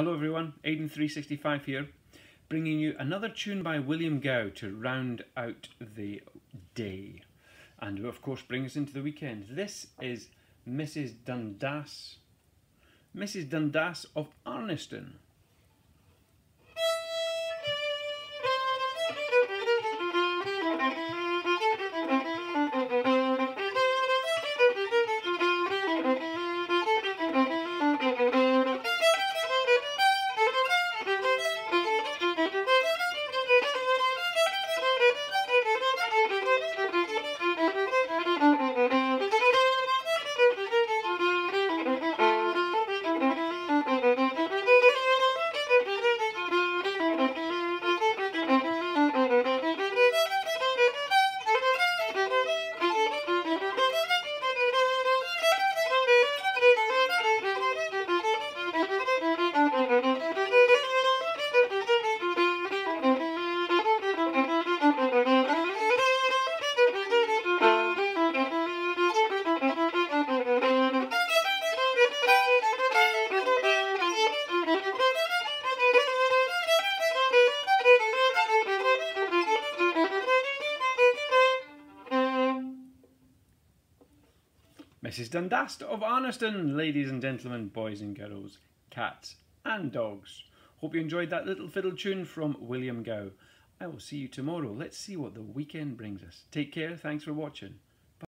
Hello everyone, Aidan365 here, bringing you another tune by William Gow to round out the day. And of course bring us into the weekend. This is Mrs Dundas, Mrs Dundas of Arniston. Mrs. Dundas of Arniston, ladies and gentlemen, boys and girls, cats and dogs. Hope you enjoyed that little fiddle tune from William Gow. I will see you tomorrow. Let's see what the weekend brings us. Take care. Thanks for watching.